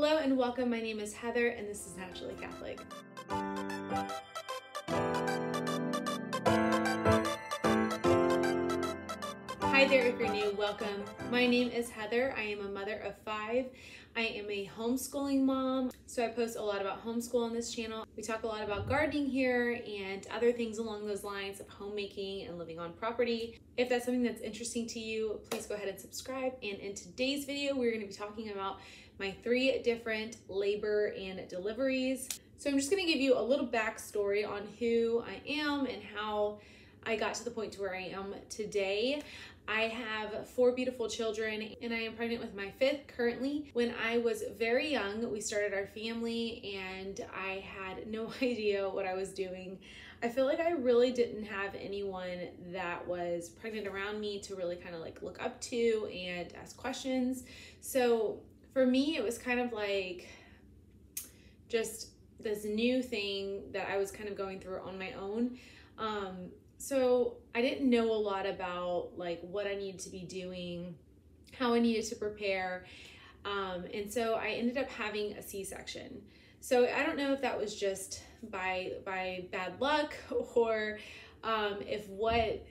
Hello and welcome. My name is Heather and this is Naturally Catholic. Hi there, if you're new, welcome. My name is Heather. I am a mother of five. I am a homeschooling mom, so I post a lot about homeschool on this channel. We talk a lot about gardening here and other things along those lines of homemaking and living on property. If that's something that's interesting to you, please go ahead and subscribe. And in today's video, we're going to be talking about my three different labor and deliveries. So I'm just going to give you a little backstory on who I am and how I got to the point to where I am today. I have four beautiful children and I am pregnant with my fifth currently. When I was very young, we started our family and I had no idea what I was doing. I feel like I really didn't have anyone that was pregnant around me to really kind of like look up to and ask questions. So for me, it was kind of like just this new thing that I was kind of going through on my own. Um, so I didn't know a lot about like what I needed to be doing, how I needed to prepare. Um, and so I ended up having a C-section. So I don't know if that was just by by bad luck or um, if what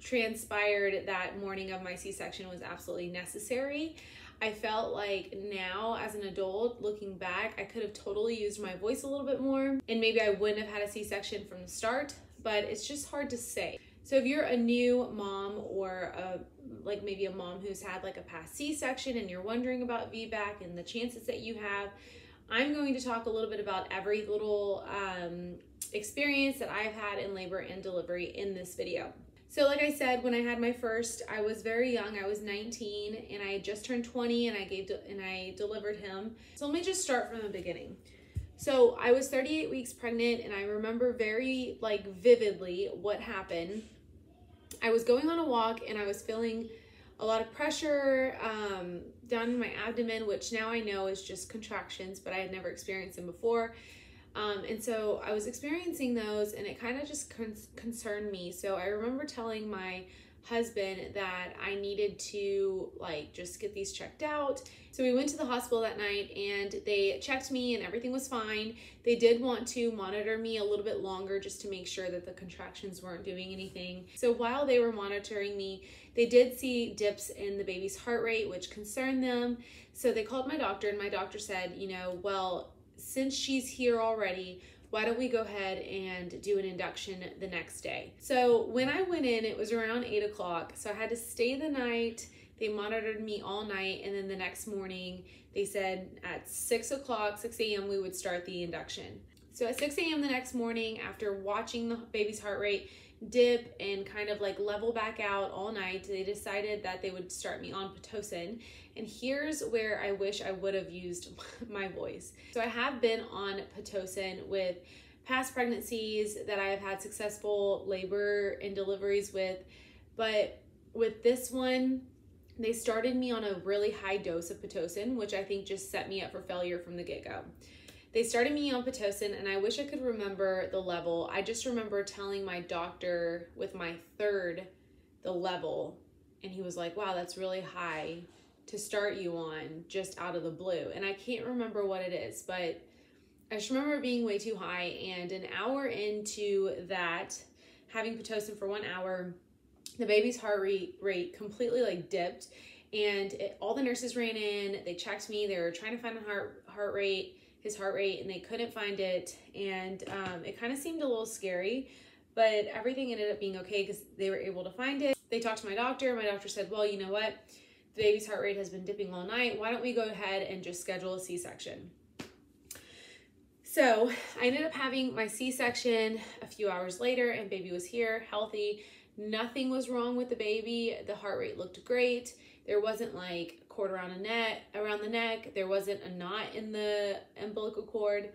transpired that morning of my C-section was absolutely necessary. I felt like now as an adult looking back, I could have totally used my voice a little bit more and maybe I wouldn't have had a C-section from the start but it's just hard to say. So if you're a new mom or a, like maybe a mom who's had like a past C-section and you're wondering about VBAC and the chances that you have, I'm going to talk a little bit about every little um, experience that I've had in labor and delivery in this video. So like I said, when I had my first, I was very young. I was 19 and I just turned 20 and I gave and I delivered him. So let me just start from the beginning. So I was 38 weeks pregnant and I remember very like vividly what happened. I was going on a walk and I was feeling a lot of pressure um, down in my abdomen, which now I know is just contractions, but I had never experienced them before. Um, and so I was experiencing those and it kind of just con concerned me. So I remember telling my husband that I needed to like just get these checked out. So we went to the hospital that night and they checked me and everything was fine. They did want to monitor me a little bit longer just to make sure that the contractions weren't doing anything. So while they were monitoring me, they did see dips in the baby's heart rate, which concerned them. So they called my doctor and my doctor said, you know, well, since she's here already, why don't we go ahead and do an induction the next day? So when I went in, it was around eight o'clock. So I had to stay the night. They monitored me all night. And then the next morning, they said at six o'clock, 6 a.m., we would start the induction. So at 6 a.m. the next morning, after watching the baby's heart rate dip and kind of like level back out all night, they decided that they would start me on Pitocin. And here's where I wish I would have used my voice. So I have been on Pitocin with past pregnancies that I have had successful labor and deliveries with, but with this one, they started me on a really high dose of Pitocin, which I think just set me up for failure from the get-go. They started me on Pitocin, and I wish I could remember the level. I just remember telling my doctor with my third the level, and he was like, wow, that's really high to start you on just out of the blue. And I can't remember what it is, but I just remember being way too high. And an hour into that, having Pitocin for one hour, the baby's heart rate, rate completely like dipped. And it, all the nurses ran in, they checked me, they were trying to find the heart, heart rate, his heart rate, and they couldn't find it. And um, it kind of seemed a little scary, but everything ended up being okay because they were able to find it. They talked to my doctor. My doctor said, well, you know what? Baby's heart rate has been dipping all night. Why don't we go ahead and just schedule a C-section? So I ended up having my C-section a few hours later and baby was here, healthy. Nothing was wrong with the baby. The heart rate looked great. There wasn't like cord around a neck, around the neck. There wasn't a knot in the umbilical cord.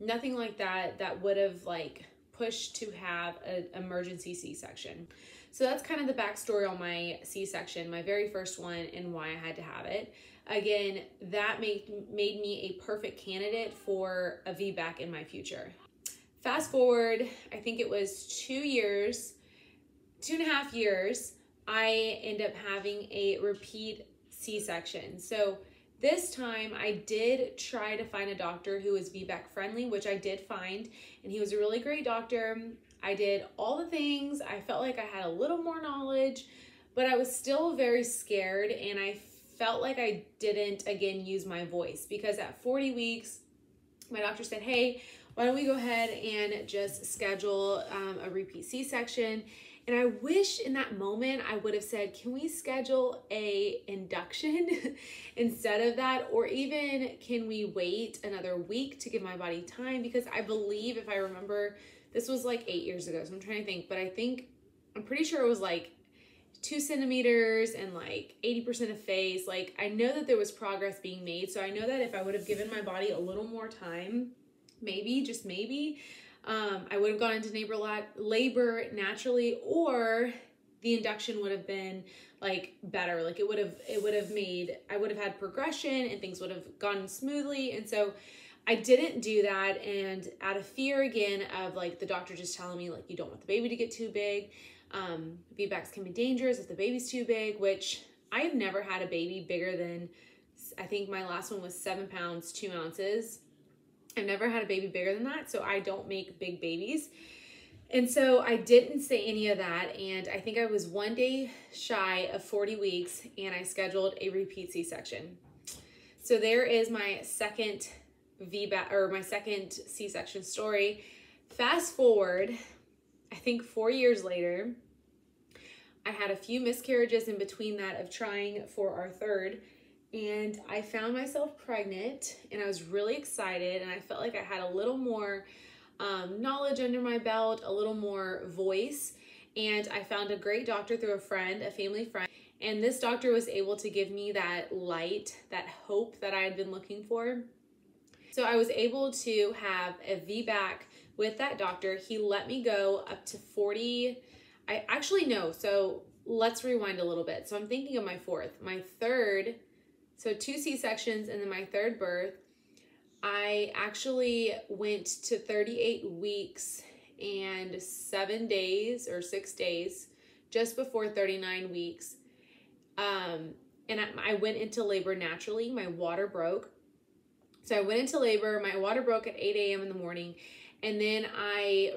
Nothing like that that would have like pushed to have an emergency C-section. So that's kind of the backstory on my C-section, my very first one, and why I had to have it. Again, that made, made me a perfect candidate for a VBAC in my future. Fast forward, I think it was two years, two and a half years, I end up having a repeat C-section. So This time I did try to find a doctor who was VBAC friendly, which I did find, and he was a really great doctor. I did all the things. I felt like I had a little more knowledge, but I was still very scared and I felt like I didn't again use my voice because at 40 weeks, my doctor said, Hey, why don't we go ahead and just schedule um, a repeat C section? And I wish in that moment I would have said, can we schedule a induction instead of that? Or even can we wait another week to give my body time? Because I believe if I remember, this was like eight years ago. So I'm trying to think, but I think, I'm pretty sure it was like two centimeters and like 80% effaced. Like I know that there was progress being made. So I know that if I would have given my body a little more time, maybe, just maybe, um, I would have gone into labor, labor naturally or the induction would have been like better. Like it would have it would have made i would have had progression and things would have gone smoothly. And so i didn't do that and out of fear again of like the doctor just telling me like you don't want the baby to get too big. Um VBACs can be dangerous if the baby's too big which i have never had a baby bigger than i think my last one was seven pounds two ounces I've never had a baby bigger than that, so I don't make big babies. And so I didn't say any of that. And I think I was one day shy of 40 weeks and I scheduled a repeat C section. So there is my second VBAC or my second C section story. Fast forward, I think four years later, I had a few miscarriages in between that of trying for our third and I found myself pregnant and I was really excited and I felt like I had a little more um, knowledge under my belt, a little more voice. And I found a great doctor through a friend, a family friend. And this doctor was able to give me that light, that hope that I had been looking for. So I was able to have a VBAC with that doctor. He let me go up to 40. I actually know. So let's rewind a little bit. So I'm thinking of my fourth. My third so two C-sections and then my third birth. I actually went to 38 weeks and seven days or six days just before 39 weeks. Um, and I, I went into labor naturally. My water broke. So I went into labor. My water broke at 8 a.m. in the morning. And then I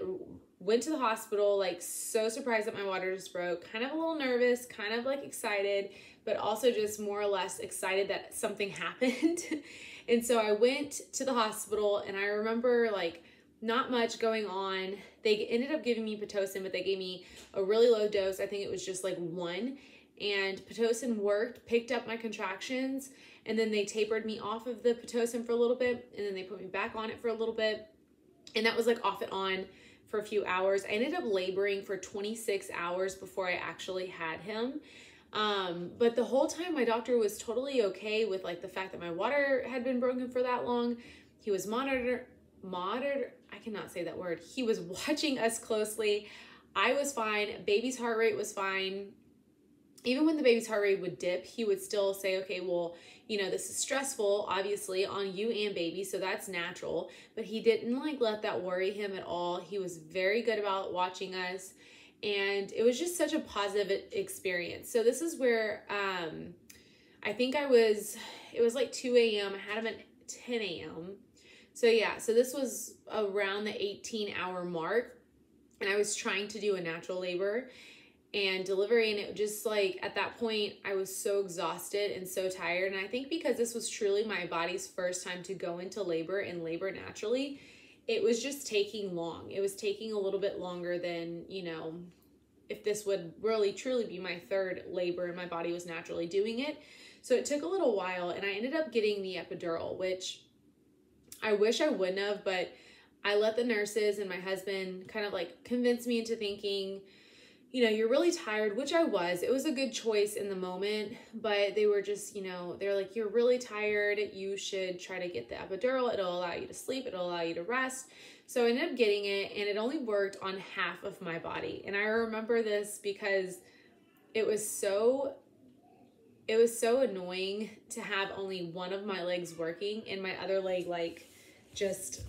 went to the hospital, like so surprised that my water just broke, kind of a little nervous, kind of like excited but also just more or less excited that something happened. and so I went to the hospital and I remember like not much going on. They ended up giving me Pitocin, but they gave me a really low dose. I think it was just like one. And Pitocin worked, picked up my contractions, and then they tapered me off of the Pitocin for a little bit, and then they put me back on it for a little bit. And that was like off and on for a few hours. I ended up laboring for 26 hours before I actually had him. Um, but the whole time my doctor was totally okay with like the fact that my water had been broken for that long. He was monitor monitor I cannot say that word. He was watching us closely. I was fine. Baby's heart rate was fine. Even when the baby's heart rate would dip, he would still say, okay, well, you know, this is stressful, obviously, on you and baby, so that's natural. But he didn't like let that worry him at all. He was very good about watching us and it was just such a positive experience. So this is where um, I think I was, it was like 2 a.m. I had him at 10 a.m. So yeah, so this was around the 18 hour mark and I was trying to do a natural labor and delivery and it just like at that point I was so exhausted and so tired and I think because this was truly my body's first time to go into labor and labor naturally, it was just taking long. It was taking a little bit longer than, you know, if this would really truly be my third labor and my body was naturally doing it. So it took a little while and I ended up getting the epidural, which I wish I wouldn't have, but I let the nurses and my husband kind of like convince me into thinking, you know, you're really tired, which I was. It was a good choice in the moment, but they were just, you know, they're like, you're really tired. You should try to get the epidural. It'll allow you to sleep, it'll allow you to rest. So I ended up getting it, and it only worked on half of my body. And I remember this because it was so it was so annoying to have only one of my legs working and my other leg like just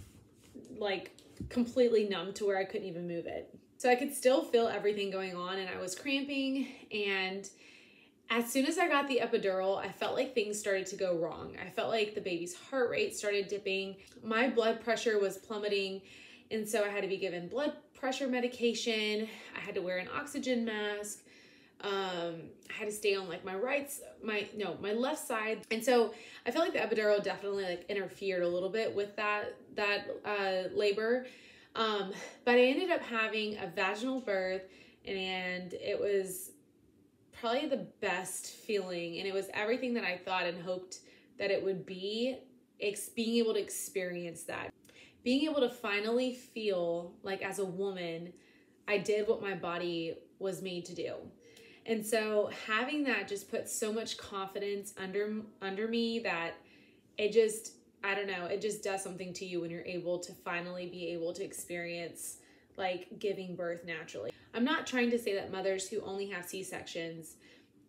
like completely numb to where I couldn't even move it. So I could still feel everything going on and I was cramping and as soon as I got the epidural, I felt like things started to go wrong. I felt like the baby's heart rate started dipping. My blood pressure was plummeting. And so I had to be given blood pressure medication. I had to wear an oxygen mask. Um, I had to stay on like my right, my no, my left side, and so I feel like the epidural definitely like interfered a little bit with that that uh, labor. Um, but I ended up having a vaginal birth, and it was probably the best feeling, and it was everything that I thought and hoped that it would be. Ex- being able to experience that, being able to finally feel like as a woman, I did what my body was made to do. And so having that just put so much confidence under under me that it just I don't know, it just does something to you when you're able to finally be able to experience like giving birth naturally. I'm not trying to say that mothers who only have C-sections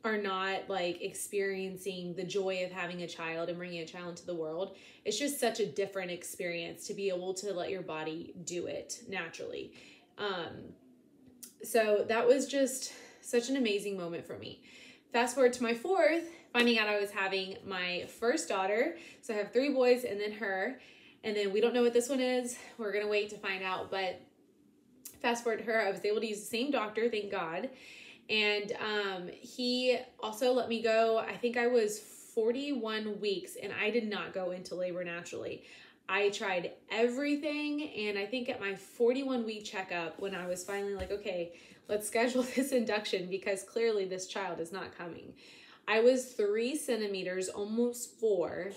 are not like experiencing the joy of having a child and bringing a child into the world. It's just such a different experience to be able to let your body do it naturally. Um so that was just such an amazing moment for me. Fast forward to my fourth, finding out I was having my first daughter. So I have three boys and then her. And then we don't know what this one is. We're going to wait to find out. But fast forward to her, I was able to use the same doctor, thank God. And um, he also let me go. I think I was 41 weeks and I did not go into labor naturally. I tried everything. And I think at my 41 week checkup, when I was finally like, okay, let's schedule this induction because clearly this child is not coming. I was three centimeters, almost four,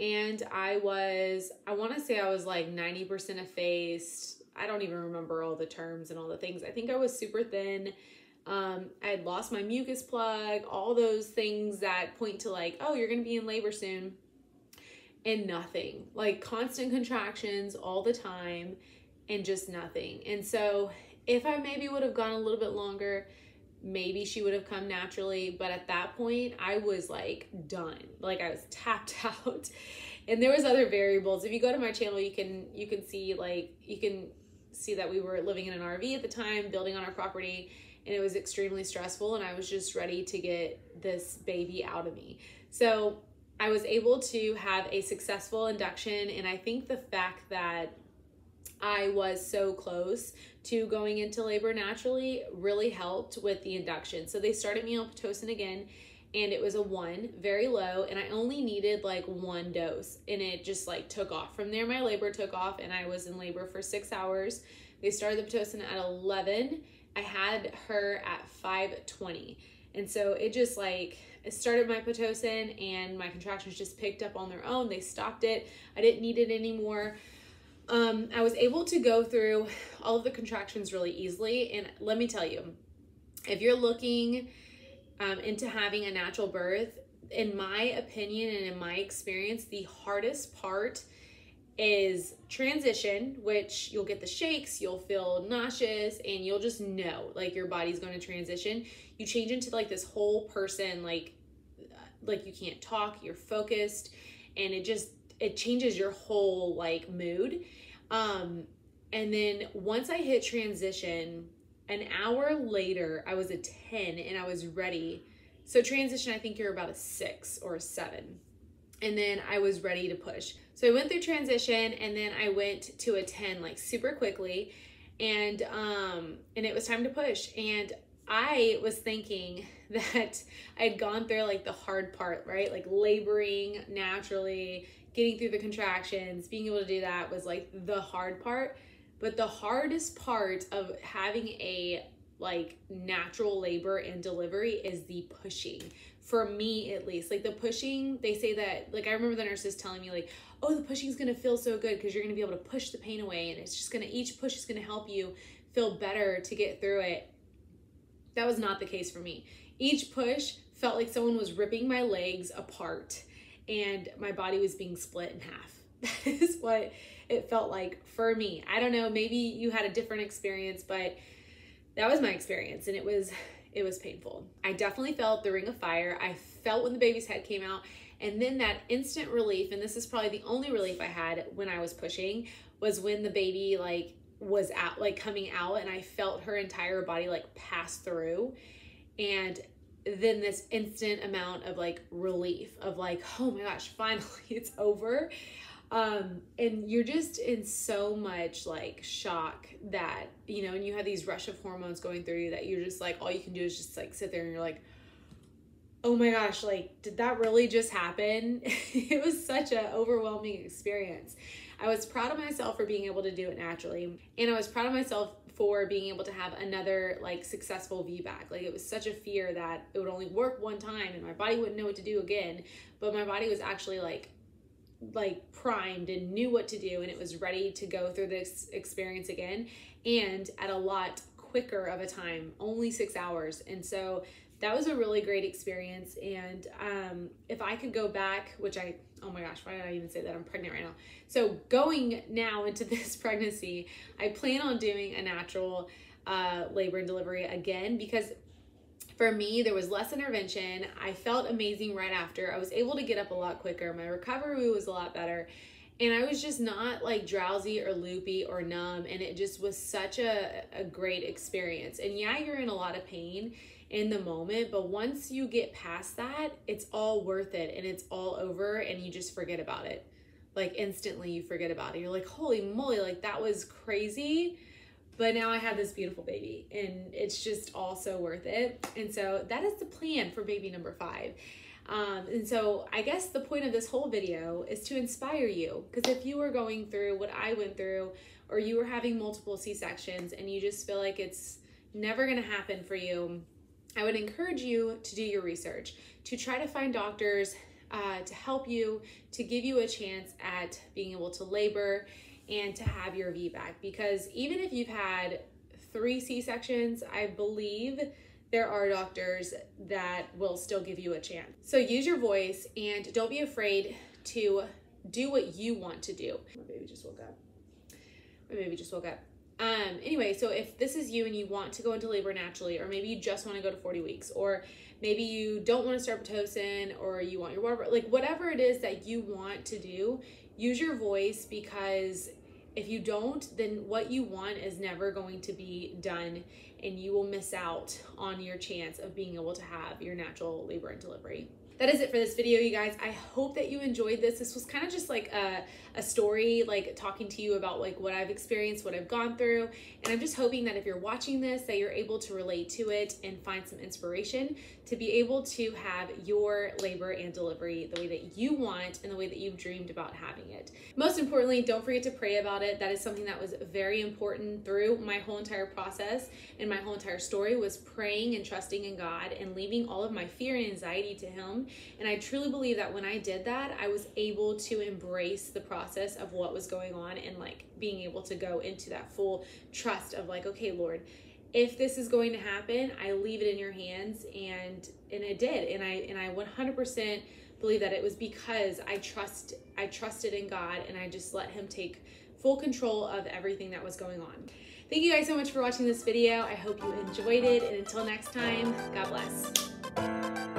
and I was, I want to say I was like 90% effaced. I don't even remember all the terms and all the things. I think I was super thin. Um, I had lost my mucus plug, all those things that point to like, oh, you're going to be in labor soon. And nothing, like constant contractions all the time and just nothing. And so if I maybe would have gone a little bit longer, maybe she would have come naturally. But at that point, I was like done. Like I was tapped out. And there was other variables. If you go to my channel, you can you can see like you can see that we were living in an RV at the time, building on our property, and it was extremely stressful and I was just ready to get this baby out of me. So, I was able to have a successful induction and I think the fact that I was so close to going into labor naturally really helped with the induction. So they started me on Pitocin again and it was a one, very low, and I only needed like one dose, and it just like took off. From there, my labor took off, and I was in labor for six hours. They started the Pitocin at 11. I had her at 520. And so it just like, it started my Pitocin, and my contractions just picked up on their own. They stopped it. I didn't need it anymore um, I was able to go through all of the contractions really easily. And let me tell you, if you're looking um, into having a natural birth, in my opinion and in my experience, the hardest part is transition, which you'll get the shakes, you'll feel nauseous, and you'll just know like your body's going to transition. You change into like this whole person, like like you can't talk, you're focused, and it just it changes your whole like mood. Um, and then once I hit transition, an hour later, I was a 10 and I was ready. So, transition, I think you're about a six or a seven. And then I was ready to push. So, I went through transition and then I went to a 10 like super quickly. And um and it was time to push and I was thinking that I had gone through like the hard part, right? Like laboring naturally, getting through the contractions, being able to do that was like the hard part. But the hardest part of having a like natural labor and delivery is the pushing. For me at least. Like the pushing, they say that like I remember the nurses telling me like, "Oh, the pushing is going to feel so good because you're going to be able to push the pain away and it's just going to each push is going to help you feel better to get through it." That was not the case for me. Each push felt like someone was ripping my legs apart and my body was being split in half. That is what it felt like for me. I don't know, maybe you had a different experience, but that was my experience and it was it was painful. I definitely felt the ring of fire. I felt when the baby's head came out and then that instant relief and this is probably the only relief I had when I was pushing was when the baby like was out like coming out and I felt her entire body like pass through and then this instant amount of like relief of like, oh my gosh, finally it's over. Um, and you're just in so much like shock that, you know, and you have these rush of hormones going through you that you're just like, all you can do is just like sit there and you're like, oh my gosh, like, did that really just happen? it was such an overwhelming experience. I was proud of myself for being able to do it naturally. And I was proud of myself for being able to have another like successful VBAC. Like it was such a fear that it would only work one time and my body wouldn't know what to do again. But my body was actually like like primed and knew what to do and it was ready to go through this experience again and at a lot quicker of a time, only six hours. And so that was a really great experience. And um, if I could go back, which I, oh my gosh, why did I even say that? I'm pregnant right now. So going now into this pregnancy, I plan on doing a natural uh, labor and delivery again because for me, there was less intervention. I felt amazing right after. I was able to get up a lot quicker. My recovery was a lot better. And I was just not like drowsy or loopy or numb. And it just was such a, a great experience. And yeah, you're in a lot of pain in the moment, but once you get past that, it's all worth it and it's all over and you just forget about it. Like instantly you forget about it. You're like, holy moly, like that was crazy. But now I have this beautiful baby and it's just all so worth it. And so that is the plan for baby number five. Um, and so I guess the point of this whole video is to inspire you because if you were going through what I went through or you were having multiple C-sections and you just feel like it's never going to happen for you, I would encourage you to do your research, to try to find doctors uh, to help you, to give you a chance at being able to labor and to have your VBAC. Because even if you've had three C sections, I believe there are doctors that will still give you a chance. So use your voice and don't be afraid to do what you want to do. My baby just woke up. My baby just woke up. Um, anyway, so if this is you and you want to go into labor naturally, or maybe you just want to go to 40 weeks, or maybe you don't want to start Pitocin, or you want your water, like whatever it is that you want to do, use your voice because if you don't, then what you want is never going to be done, and you will miss out on your chance of being able to have your natural labor and delivery that is it for this video, you guys. I hope that you enjoyed this. This was kind of just like a, a story, like talking to you about like what I've experienced, what I've gone through. And I'm just hoping that if you're watching this, that you're able to relate to it and find some inspiration to be able to have your labor and delivery the way that you want and the way that you've dreamed about having it. Most importantly, don't forget to pray about it. That is something that was very important through my whole entire process and my whole entire story was praying and trusting in God and leaving all of my fear and anxiety to him and I truly believe that when I did that, I was able to embrace the process of what was going on and like being able to go into that full trust of like, okay, Lord, if this is going to happen, I leave it in your hands and and it did. And I and I 100% believe that it was because I trust I trusted in God and I just let him take full control of everything that was going on. Thank you guys so much for watching this video. I hope you enjoyed it and until next time, God bless.